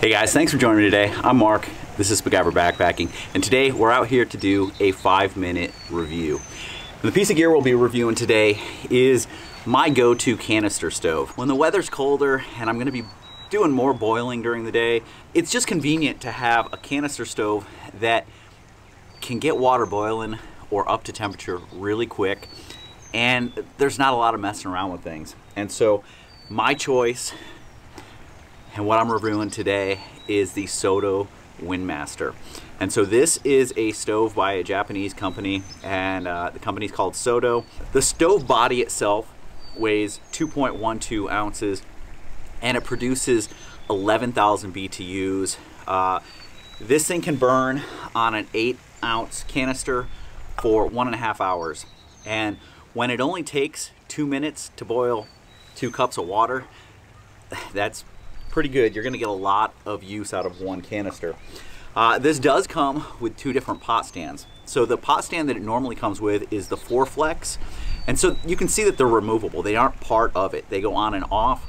Hey guys, thanks for joining me today. I'm Mark. This is Spiguyver Backpacking, and today we're out here to do a five minute review. The piece of gear we'll be reviewing today is my go-to canister stove. When the weather's colder and I'm gonna be doing more boiling during the day, it's just convenient to have a canister stove that can get water boiling or up to temperature really quick and there's not a lot of messing around with things. And so my choice and what I'm reviewing today is the Soto Windmaster. And so this is a stove by a Japanese company and uh, the company's called Soto. The stove body itself weighs 2.12 ounces and it produces 11,000 BTUs. Uh, this thing can burn on an eight ounce canister for one and a half hours. And when it only takes two minutes to boil two cups of water, that's pretty good. You're gonna get a lot of use out of one canister. Uh, this does come with two different pot stands. So the pot stand that it normally comes with is the 4Flex. And so you can see that they're removable. They aren't part of it. They go on and off.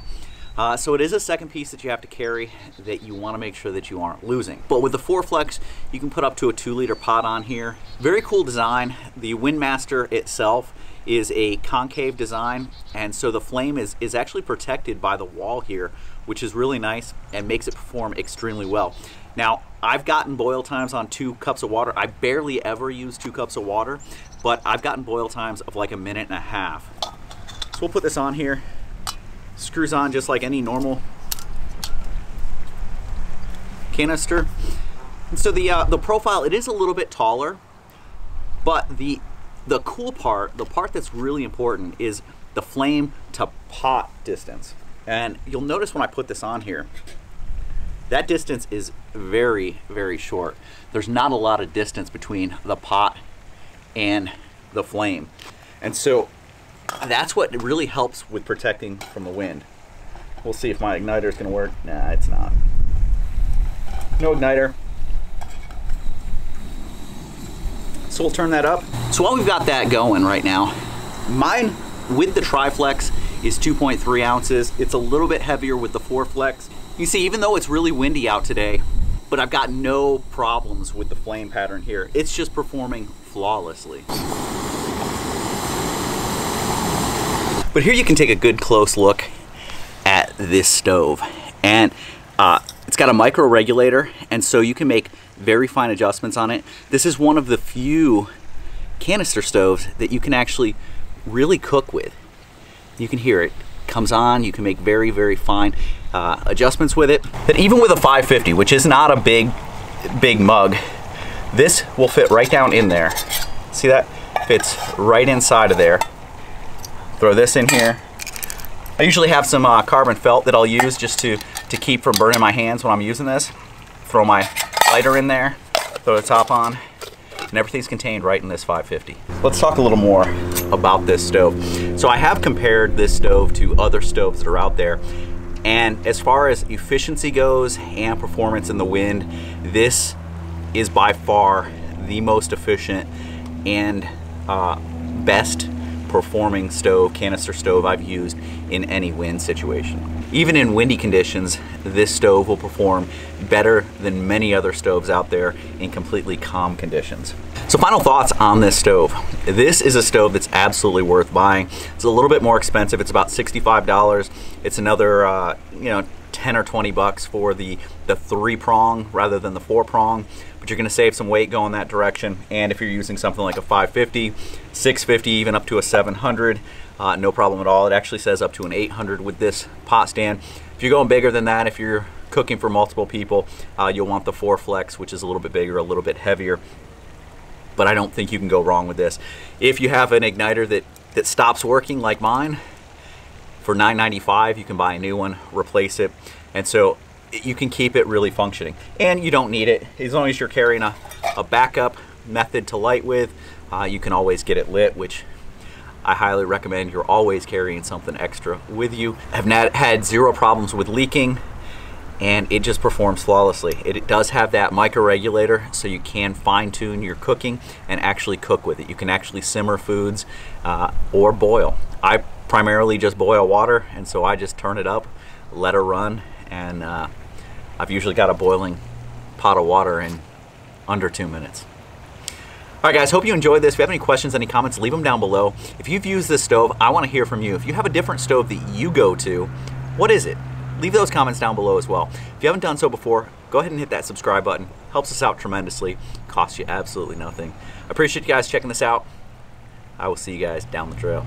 Uh, so it is a second piece that you have to carry that you want to make sure that you aren't losing. But with the 4Flex, you can put up to a two liter pot on here. Very cool design. The Windmaster itself is a concave design and so the flame is, is actually protected by the wall here which is really nice and makes it perform extremely well. Now I've gotten boil times on two cups of water. I barely ever use two cups of water but I've gotten boil times of like a minute and a half. So we'll put this on here. Screws on just like any normal canister. And so the, uh, the profile, it is a little bit taller, but the the cool part, the part that's really important is the flame to pot distance. And you'll notice when I put this on here, that distance is very, very short. There's not a lot of distance between the pot and the flame. And so that's what really helps with protecting from the wind. We'll see if my igniter is gonna work. Nah, it's not. No igniter. So we'll turn that up. So while we've got that going right now, mine with the Triflex is 2.3 ounces. It's a little bit heavier with the 4Flex. You see, even though it's really windy out today, but I've got no problems with the flame pattern here. It's just performing flawlessly. But here you can take a good close look at this stove. And uh, it's got a micro regulator, and so you can make very fine adjustments on it. This is one of the few canister stoves that you can actually really cook with. You can hear it comes on, you can make very, very fine uh, adjustments with it. But even with a 550, which is not a big, big mug, this will fit right down in there. See that? Fits right inside of there. Throw this in here. I usually have some uh, carbon felt that I'll use just to, to keep from burning my hands when I'm using this. Throw my lighter in there, throw the top on, and everything's contained right in this 550. Let's talk a little more about this stove. So I have compared this stove to other stoves that are out there, and as far as efficiency goes and performance in the wind, this is by far the most efficient and uh, best performing stove, canister stove I've used in any wind situation. Even in windy conditions, this stove will perform better than many other stoves out there in completely calm conditions. So final thoughts on this stove. This is a stove that's absolutely worth buying. It's a little bit more expensive. It's about $65. It's another, uh, you know, 10 or 20 bucks for the, the three prong rather than the four prong but you're gonna save some weight going that direction. And if you're using something like a 550, 650, even up to a 700, uh, no problem at all. It actually says up to an 800 with this pot stand. If you're going bigger than that, if you're cooking for multiple people, uh, you'll want the four flex, which is a little bit bigger, a little bit heavier. But I don't think you can go wrong with this. If you have an igniter that, that stops working like mine, for $9.95 you can buy a new one, replace it. And so you can keep it really functioning. And you don't need it. As long as you're carrying a, a backup method to light with, uh, you can always get it lit, which I highly recommend you're always carrying something extra with you. I've not had zero problems with leaking and it just performs flawlessly. It, does have that micro regulator so you can fine tune your cooking and actually cook with it. You can actually simmer foods uh, or boil. I primarily just boil water and so I just turn it up, let her run and uh, I've usually got a boiling pot of water in under two minutes. All right, guys, hope you enjoyed this. If you have any questions, any comments, leave them down below. If you've used this stove, I want to hear from you. If you have a different stove that you go to, what is it? Leave those comments down below as well. If you haven't done so before, go ahead and hit that subscribe button. Helps us out tremendously. Costs you absolutely nothing. I appreciate you guys checking this out. I will see you guys down the trail.